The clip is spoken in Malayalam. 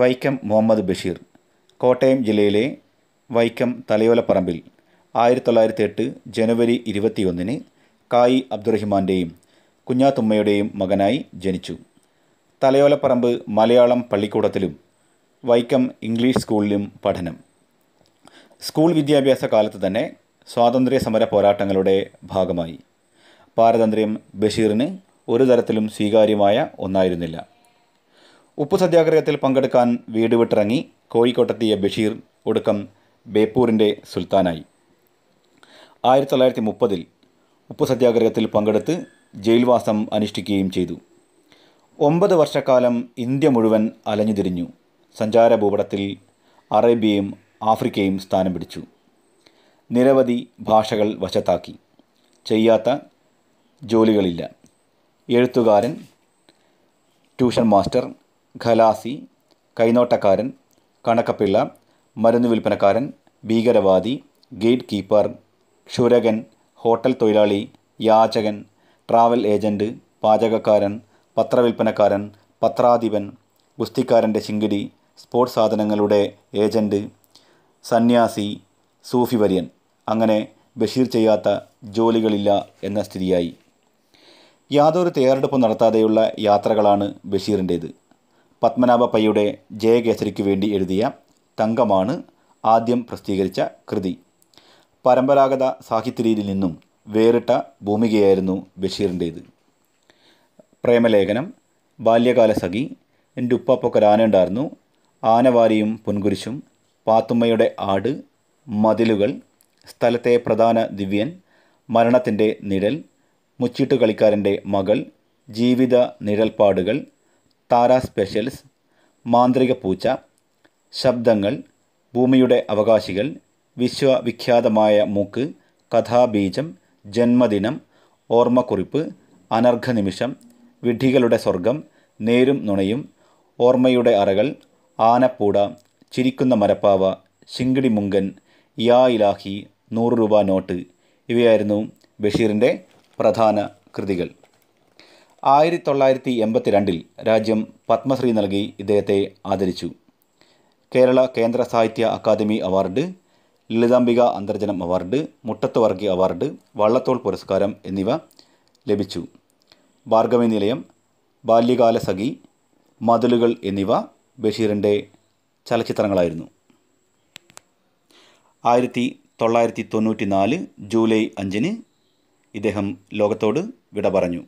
വൈക്കം മുഹമ്മദ് ബഷീർ കോട്ടയം ജില്ലയിലെ വൈക്കം തലയോലപ്പറമ്പിൽ ആയിരത്തി തൊള്ളായിരത്തി എട്ട് ജനുവരി ഇരുപത്തിയൊന്നിന് കായി അബ്ദുറഹിമാന്റെയും കുഞ്ഞാത്തുമ്മയുടെയും മകനായി ജനിച്ചു. തലയോലപ്പറമ്പ് മലയാളം പള്ളിക്കൂടത്തിലും വൈക്കം ഇംഗ്ലീഷ് സ്കൂളിലും പഠനം. സ്കൂൾ വിദ്യാഭ്യാസ കാലത്ത് തന്നെ സ്വാതന്ത്ര്യ സമര പോരാട്ടങ്ങളുടെ ഭാഗമായി. പാരതന്ത്ര്യം ബഷീറിന് ഒരു തരത്തിലും സ്വീകാര്യമായ ഒന്നായിരുന്നില്ല. ഉപ്പു സത്യാഗ്രഹത്തിൽ പങ്കെടുക്കാൻ വീട് വിട്ടിറങ്ങി കോഴിക്കോട്ടെത്തിയ ബഷീർ ഒടുക്കം ബേപ്പൂരിന്റെ സുൽത്താനായി. ആയിരത്തി തൊള്ളായിരത്തി മുപ്പതിൽ ഉപ്പു സത്യാഗ്രഹത്തിൽ പങ്കെടുത്ത് ജയിൽവാസം അനുഷ്ഠിക്കുകയും ചെയ്തു. ഒമ്പത് വർഷക്കാലം ഇന്ത്യ മുഴുവൻ അലഞ്ഞുതിരിഞ്ഞു സഞ്ചാര ഭൂപടത്തിൽ അറേബ്യയും ആഫ്രിക്കയും സ്ഥാനം പിടിച്ചു. നിരവധി ഭാഷകൾ വശത്താക്കി. ചെയ്യാത്ത ജോലികളില്ല. എഴുത്തുകാരൻ ട്യൂഷൻ മാസ്റ്റർ ഖലാസി കൈനോട്ടക്കാരൻ കണക്കപ്പിള്ള മരുന്ന് വിൽപ്പനക്കാരൻ ഭീകരവാദി ഗേറ്റ് കീപ്പർ ക്ഷുരകൻ ഹോട്ടൽ തൊഴിലാളി യാചകൻ ട്രാവൽ ഏജന്റ് പാചകക്കാരൻ പത്രവിൽപ്പനക്കാരൻ പത്രാധിപൻ ഗുസ്തിക്കാരന്റെ ശിങ്കിടി സ്പോർട്സ് സാധനങ്ങളുടെ ഏജന്റ് സന്യാസി സൂഫി വര്യൻ അങ്ങനെ ബഷീർ ചെയ്യാത്ത ജോലികളില്ല എന്ന സ്ഥിതിയായി. യാതൊരു തയ്യാറെടുപ്പും നടത്താതെയുള്ള യാത്രകളാണ് ബഷീറിന്റേത്. പത്മനാഭ പയ്യുടെ ജയകേസരിക്ക് വേണ്ടി എഴുതിയ തങ്കമാണ് ആദ്യം പ്രസിദ്ധീകരിച്ച കൃതി. പരമ്പരാഗത സാഹിത്യരീതിയിൽ നിന്നും വേറിട്ട ഭൂമികയായിരുന്നു ബഷീറിന്റേത് പ്രേമലേഖനം ബാല്യകാല സഖി എന്റെ ഉപ്പാപ്പൊക്കെ ആനയുണ്ടായിരുന്നു ആനവാരിയും പൊൻകുരിശും പാത്തുമ്മയുടെ ആട് മതിലുകൾ സ്ഥലത്തെ പ്രധാന ദിവ്യൻ മരണത്തിന്റെ നിഴൽ മുച്ചീട്ട് കളിക്കാരന്റെ മകൾ ജീവിത നിഴൽപ്പാടുകൾ താര സ്പെഷ്യൽസ് മാന്ത്രിക പൂച്ച ശബ്ദങ്ങൾ ഭൂമിയുടെ അവകാശികൾ വിശ്വവിഖ്യാതമായ മൂക്ക് കഥാബീജം ജന്മദിനം ഓർമ്മക്കുറിപ്പ് അനർഘനിമിഷം വിഡ്ഢികളുടെ സ്വർഗം നേരും നുണയും ഓർമ്മയുടെ അറകൾ ആനപ്പൂട ചിരിക്കുന്ന മരപ്പാവ ശിങ്കിടി മുങ്കൻ യാ ഇലാഹി നൂറ് രൂപ നോട്ട് ഇവയായിരുന്നു ബഷീറിന്റെ പ്രധാന കൃതികൾ. ആയിരത്തി തൊള്ളായിരത്തി എൺപത്തി രണ്ടിൽ രാജ്യം പത്മശ്രീ നൽകി ഇദ്ദേഹത്തെ ആദരിച്ചു. Kerala Kendra Sahitya Akademi award Lalithambika Antharjanam award Muttathu award Vallathol പുരസ്കാരം എന്നിവ ലഭിച്ചു. ഭാർഗവി നിലയം ബാല്യകാല സഖി മതിലുകൾ എന്നിവ ബഷീറിന്റെ ചലച്ചിത്രങ്ങളായിരുന്നു. ആയിരത്തി തൊള്ളായിരത്തി തൊണ്ണൂറ്റി നാല് ജൂലൈ അഞ്ചിന് ഇദ്ദേഹം ലോകത്തോട് വിട പറഞ്ഞു.